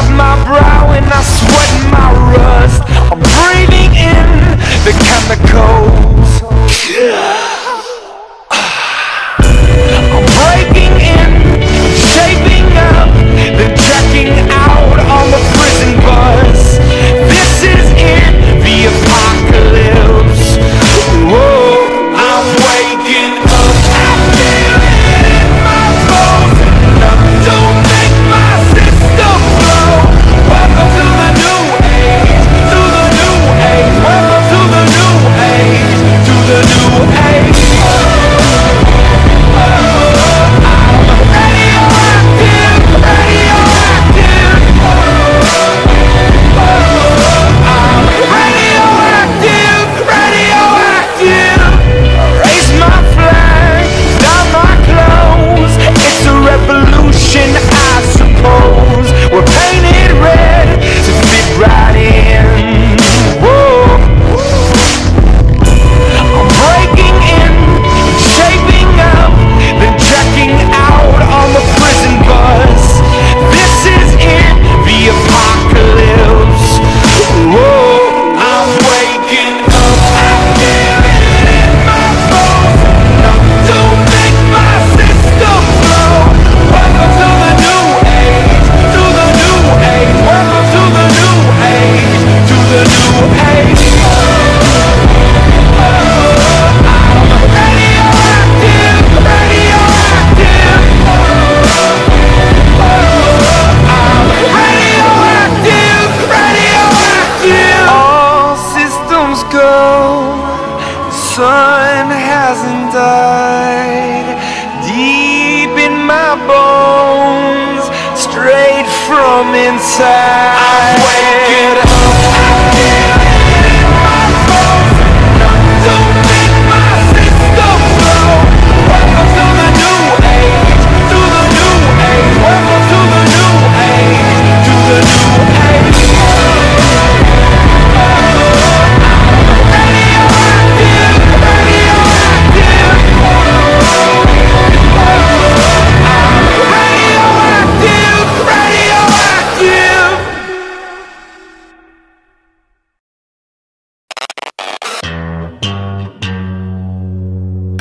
wipe my brow and I sweat my rust. from inside. I'm waking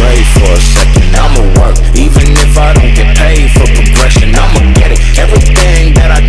get for a second. I'ma work, even if I don't get paid for progression. I'ma get it. Everything that I